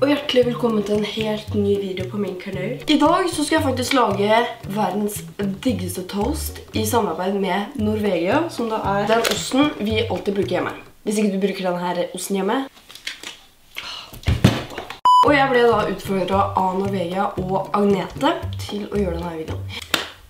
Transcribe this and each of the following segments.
og hjertelig velkommen til en helt ny video på min kanal. I dag så skal jeg faktisk lage verdens diggeste toast i samarbeid med Norvegia, som da er den osten vi alltid bruker hjemme. Hvis ikke du bruker denne osten hjemme. Og jeg ble da utfordret av Norvegia og Agnete til å gjøre denne videoen.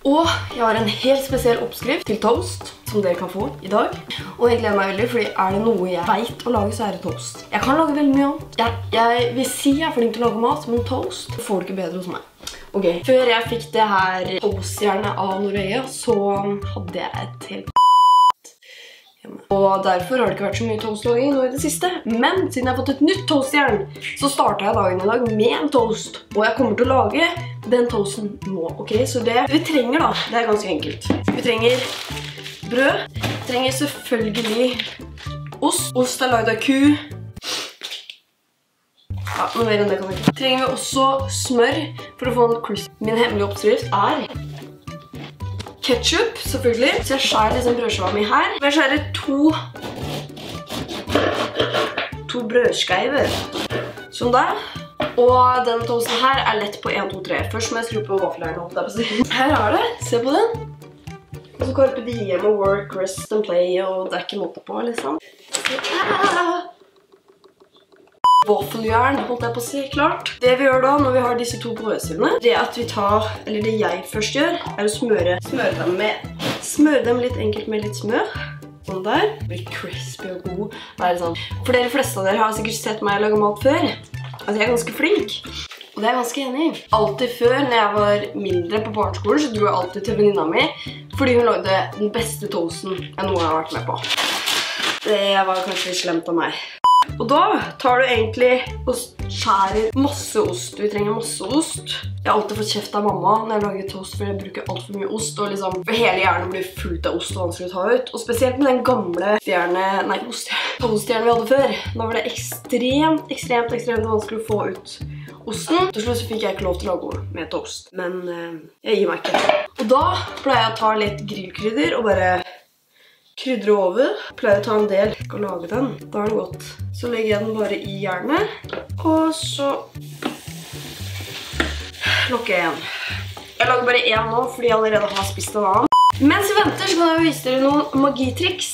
Og jeg har en helt spesiell oppskrift til toast som dere kan få i dag. Og jeg gleder meg veldig, fordi er det noe jeg vet å lage, så er det toast. Jeg kan lage veldig mye annet. Jeg, vil si jeg er flink til å lage mat, men toast får du ikke bedre hos meg. Ok, før jeg fikk det her toastjernet av Norvegia, så hadde jeg et helt og derfor har det ikke vært så mye toastlaging nå i det siste. Men siden jeg har fått et nytt toastjern, så startet jeg dagen i dag med en toast. Og jeg kommer til å lage den toasten nå, ok? Så det vi trenger da, det er ganske enkelt. Vi trenger brød. Vi trenger selvfølgelig ost. Ost er laget av ku. Ja, noe mer enn det kan ikke. Trenger vi også smør for å få en crisp. Min hemmelige oppskrift er ketchup, selvfølgelig. Så jeg skjærer liksom brødskiva mi her. Jeg skjærer to to brødskeiver. Sånn der. Og denne toasten her er lett på 1, 2, 3. Først må jeg skru på vaffeljernet. Her er det. Se på den. Og så Carpe Diem og work, rest and play, og det er ikke måte på, liksom. Ah! Holdt jeg på å si, klart. Det vi gjør da, når vi har disse to brødsilene, det at vi tar, eller det jeg først gjør, er å smøre, smøre dem med, smøre dem litt enkelt med litt smør. Sånn der. Blir crispy og god. Det sånn. For dere fleste av dere har sikkert sett meg lage mat før. Altså, jeg er ganske flink. Og det er jeg ganske enig i. Altid før, når jeg var mindre på barneskolen, så dro jeg alltid til venninna mi, fordi hun lagde den beste toasten jeg noen har vært med på. Det var kanskje slemt av meg. Og da tar du egentlig og skjærer masse ost. Vi trenger masse ost. Jeg har alltid fått kjeft av mamma når jeg lager toast, for jeg bruker alt for mye ost. Og liksom, hele hjernen blir fullt av ost og vanskelig å ta ut. Og spesielt med den gamle stjerne, nei, toastjernen vi hadde før. Da var det ekstremt, ekstremt, ekstremt vanskelig å få ut osten. Til slutt fikk jeg ikke lov til å lage med toast. Men eh, jeg gir meg ikke. Og da pleier jeg å ta litt grillkrydder og bare krydre over. Pleier å ta en del og lage den. Da er det godt. Så legger jeg den bare i jernet. Og så lukker jeg igjen. Jeg lager bare én nå, fordi jeg allerede har spist en annen. Mens vi venter, så kan jeg vise dere noen magitriks.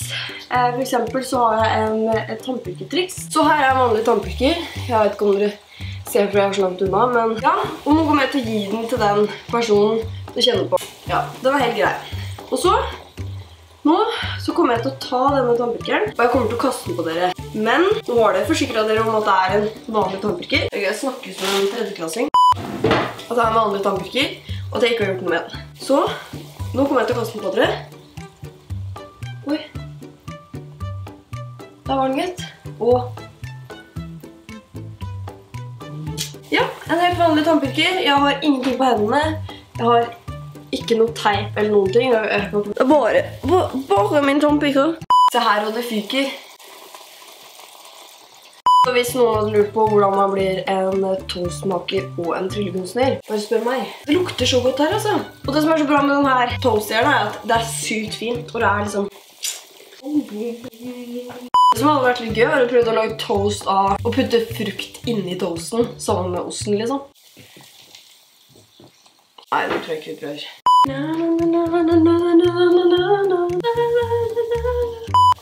Eh, for eksempel så har jeg en, et tannpirketriks. Så her er en vanlig tannpirker. Jeg vet ikke om dere ser for jeg er så langt unna, men ja. Og nå kommer jeg til å gi den til den personen du kjenner på. Ja, den er helt grei. Og så nå så kommer jeg til å ta denne tannpirkeren, og jeg kommer til å kaste den på dere. Men nå har dere forsikret dere om at det er en vanlig tannpirker. Jeg snakker som en tredjeklassing. At det er en vanlig tannpirker, og at jeg ikke har gjort noe med den. Så, nå kommer jeg til å kaste den på dere. Oi. Der var den, gitt. Og... en helt vanlig tannpirker. Jeg har ingenting på hendene. Jeg har ikke noe teip eller noen ting. Er bare, bare min tannpirker. Se her, og det fyker. Hvis noen hadde lurt på hvordan man blir en toastmaker og en tryllekunstner, bare spør meg. Det lukter så godt her, altså. Og det som er så bra med denne toastjernen er at det er sykt fint, og det er liksom... Det som hadde vært litt gøy var å prøve å lage toast av å putte frukt inni toasten sammen med osten, liksom. Nei, det tror jeg ikke vi prøver.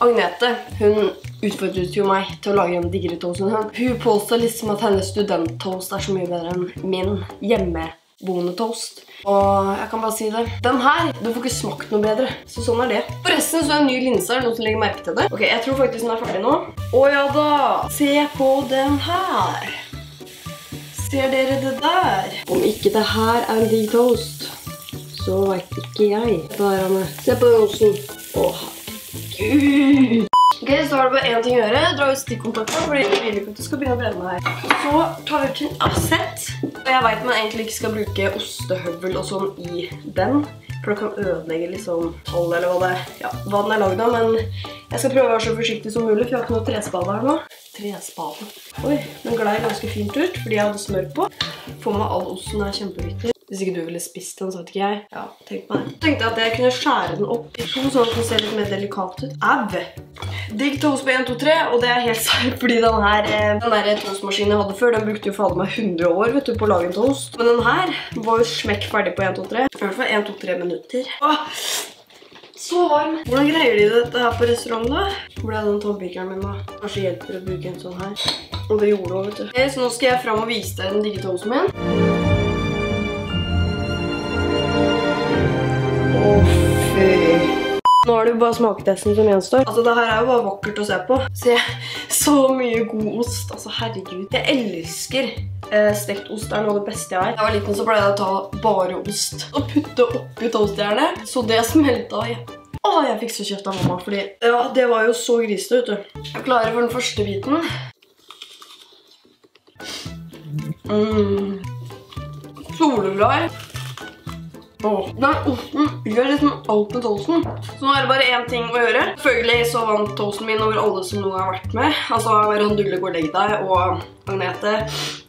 Agnete, hun utfordret jo meg til å lage en diggere toast enn hun. Hun påstår liksom at hennes studenttoast er så mye bedre enn min hjemmeboende toast. Og jeg kan bare si det. Den her, du får ikke smakt noe bedre. Så sånn er det. Forresten så er en ny linse. Er det noen som legger merke til det? Ok, jeg tror faktisk den er ferdig nå. Å ja da! Se på den her! Ser dere det der? Om ikke det her er en digg toast, så vet ikke jeg. Der, Anne. Se på den osten. Å, herregud. Ok, så har du bare en ting å gjøre. Dra ut stikkontakten, fordi jeg vil ikke at det skal begynne å brenne her. Så tar vi ut en asset. Og jeg vet man egentlig ikke skal bruke ostehøvel og sånn i den. For det kan ødelegge liksom tall eller hva, det, ja, hva den er laget av. Men jeg skal prøve å være så forsiktig som mulig, for jeg har ikke noe trespade her nå. Trespade. Oi, den glei ganske fint ut, fordi jeg hadde smør på. Få med all osten er kjempeviktig. Hvis ikke du ville spist den, så vet ikke jeg. Ja, tenk på det. Tenkte at jeg kunne skjære den opp i to, sånn at den ser litt mer delikat ut. Au! Digg toast på 1, 2, 3, og det er helt sant, fordi den her, eh, den der toastmaskinen jeg hadde før, den brukte jo fader meg 100 år, vet du, på å lage en toast. Men den her var jo smekk ferdig på 1, 2, 3. I hvert fall 1, 2, 3 minutter. Åh, så varm. Hvordan greier de dette her på restaurant da? Hvor er den tannpikeren min da? Kanskje hjelper å bruke en sånn her. Og det gjorde det også, vet du. Ok, så nå skal jeg frem og vise deg den digge toasten min. Åh. Nå er det jo bare smaketesten som gjenstår. Altså, det her er jo bare vakkert å se på. Se, så mye god ost. Altså, herregud. Jeg elsker eh, stekt ost. Det er noe av det beste jeg har. Da jeg var liten så pleide jeg å ta bare ost og putte oppi toastjernet. Så det smelta i. Åh, jeg fikk så kjeft av mamma, fordi ja, det var jo så grisete, vet du. Jeg klarer for den første biten. Mm. Soleklar. Åh, Den osten gjør liksom alt med toasten. Så nå er det bare én ting å gjøre. Selvfølgelig så vant toasten min over alle som noen har vært med. Altså Randulle går legg deg og Agnete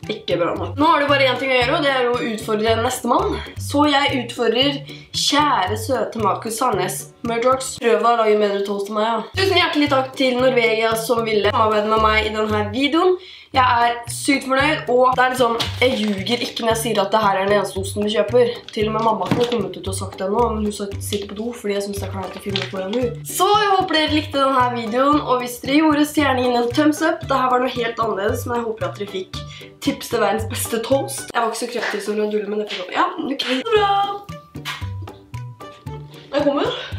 ikke bra nok. Nå er det bare én ting å gjøre, og det er å utfordre nestemann. Så jeg utfordrer kjære søte Markus Sandnes. Murdrocks, prøv å lage bedre toast til meg, ja. Tusen hjertelig takk til Norvegia som ville samarbeide med meg i denne videoen. Jeg er sykt fornøyd, og det er liksom, jeg ljuger ikke når jeg sier at det her er den eneste osten vi kjøper. Til og med mamma har kommet ut og sagt det nå, men hun sitter på do fordi jeg synes det er klart å filme foran hun. Så jeg håper dere likte denne videoen, og hvis dere gjorde, så gjerne inn en thumbs up. Dette var noe helt annerledes, men jeg håper at dere fikk tips til verdens beste toast. Jeg var ikke så kreativ som Randulle, men det fikk sånn, Ja, ok. Bra! Jeg kommer.